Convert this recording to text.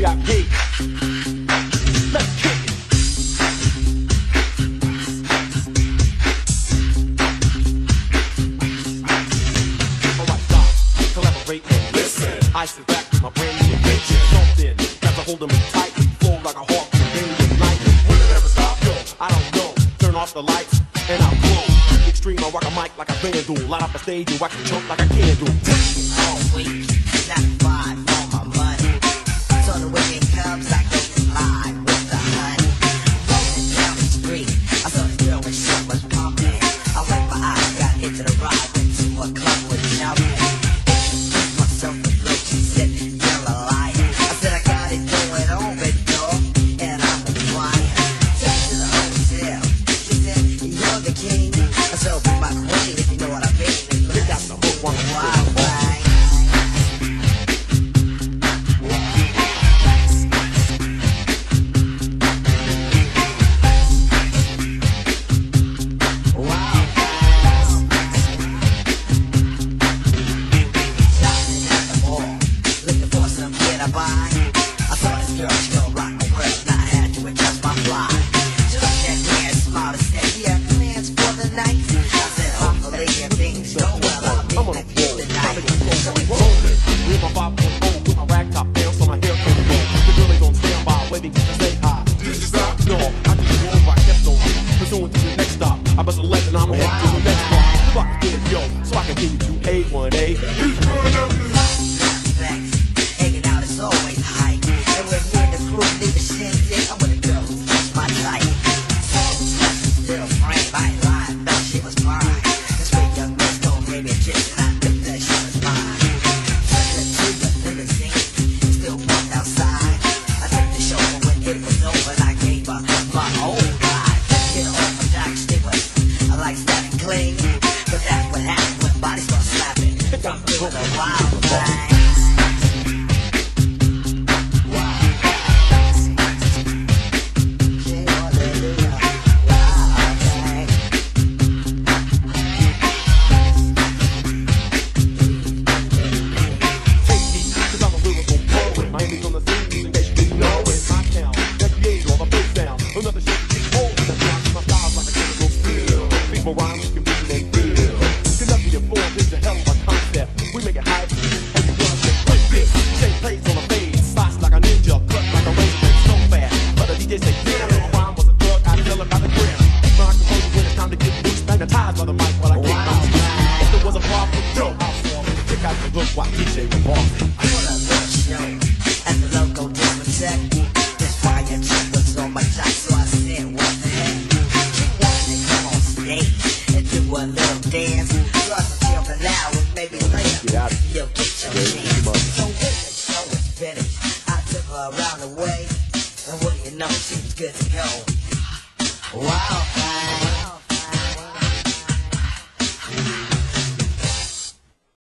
VIP. Let's kick it. Alright, stop, collaborate and listen. I sit back with my brand new invention. Something that's to hold of tight. tightly, flow like a hawk from daily and. Will it ever stop? Yo, I don't know. Turn off the lights and I'll blow. Extreme, I rock a mic like a vandal. Light up the stage, you I can choke like a candle. Oh, Take it all that's five. and I'm headed to the next block. Fuck this, yo, so I continue to A1A. Always hype. And when the crew shit, I the girls to touch my life. Girlfriend, Wow. the mic while I kick my. If there was a problem, yo, I'll form it. Check out the look while DJ at the local. This fire was on my so I wanna come on stage and do a little dance. Now, maybe later, get your I took her around the way, and what do you know, good to go.